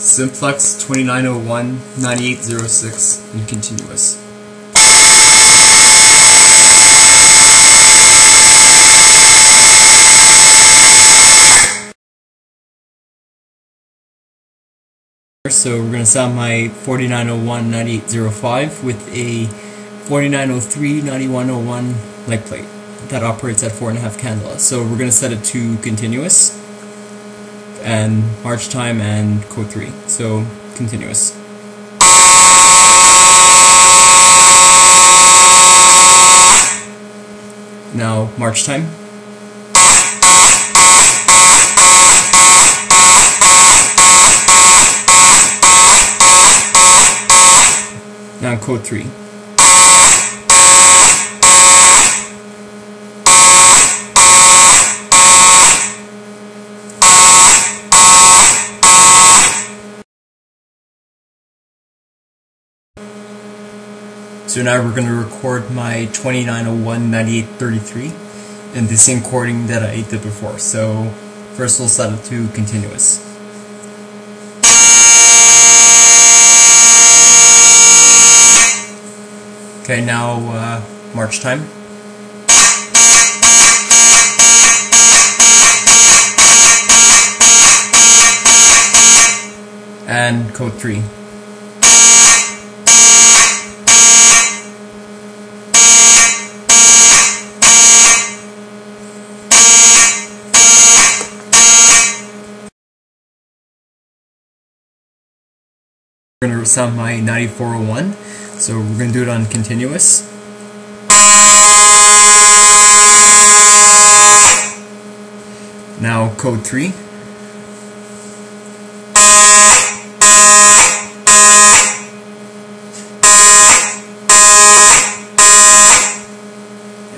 simplex 2901 9806 and continuous. So we're going to sound my 4901 9805 with a 4903 9101 leg plate that operates at 4.5 candela. So we're going to set it to continuous and march time and code 3. So continuous. Now march time. Now code 3. So now we're going to record my 2901 9833 in the same recording that I did before. So first we'll set it to continuous. Okay, now uh, march time. And code 3. We're going to sound my 9401, so we're going to do it on continuous. Now code 3.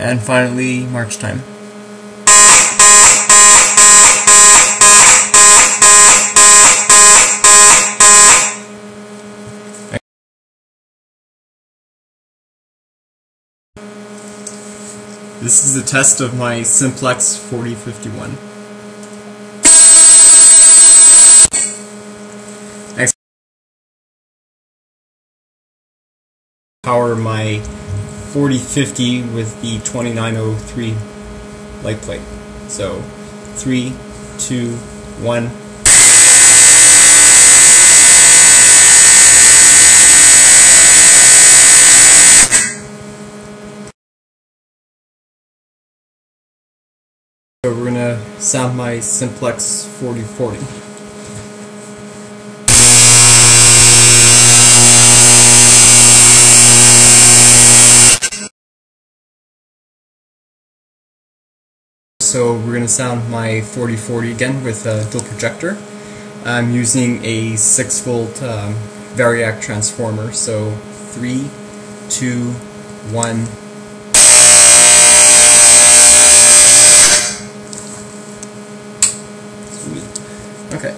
And finally, march time. This is a test of my Simplex 4051. Next, power my 4050 with the 2903 light plate. So, 3, 2, 1. So we're gonna sound my Simplex 4040. So we're gonna sound my 4040 again with a dual projector. I'm using a 6 volt um, Variac transformer. So 3, 2, 1, Okay.